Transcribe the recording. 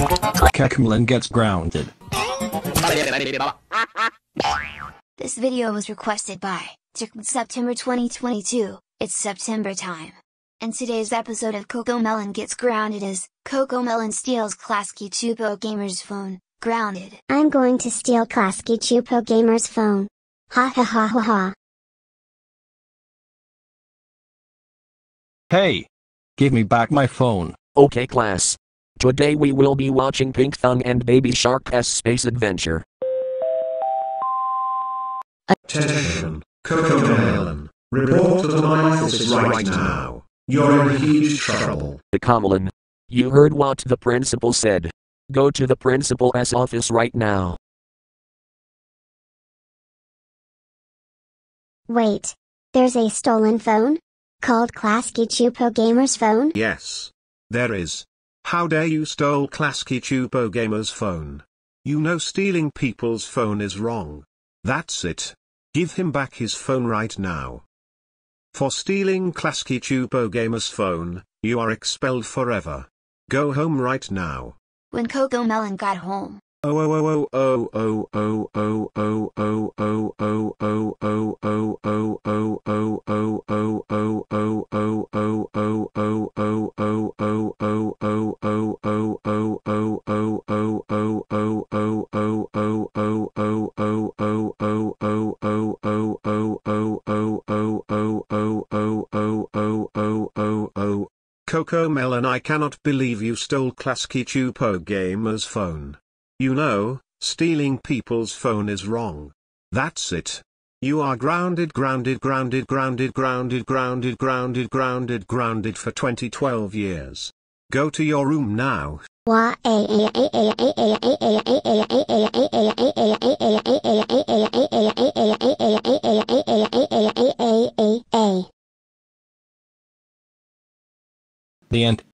Kekmlin gets grounded. This video was requested by Chicken September 2022. It's September time. And today's episode of Cocomelon Gets Grounded is Cocomelon steals Klasky Csupo Gamer's phone. Grounded. I'm going to steal Klasky Csupo Gamer's phone. Ha ha ha ha ha. Hey! Give me back my phone. Okay class. Today we will be watching Pinkfong and Baby Shark S Space Adventure. Attention, Cocomelon. Report to my office right now. You're in huge trouble. Kamalin. You heard what the principal said. Go to the principal's office right now. Wait. There's a stolen phone? Called Klasky Csupo Gamer's phone? Yes. There is. How dare you stole Klasky Csupo Gamer's phone? You know stealing people's phone is wrong. That's it. Give him back his phone right now. For stealing Klasky Csupo Gamer's phone, you are expelled forever. Go home right now. When Cocomelon got home, Cocomelon I cannot believe you stole Klasky Csupo Gamer's phone. You know, stealing people's phone is wrong. That's it. You are grounded grounded grounded grounded grounded grounded grounded grounded grounded for 2012 years. Go to your room now. The end.